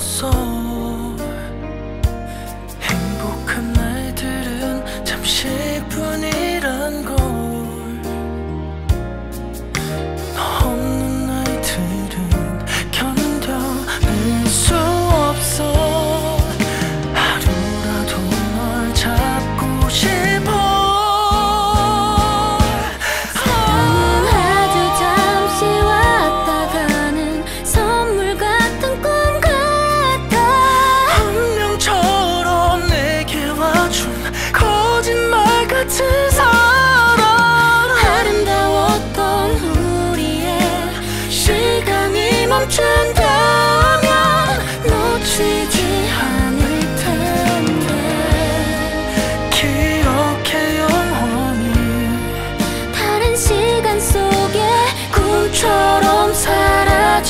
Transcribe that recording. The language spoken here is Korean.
sol. 시간 속에 구처럼 사라지겠지만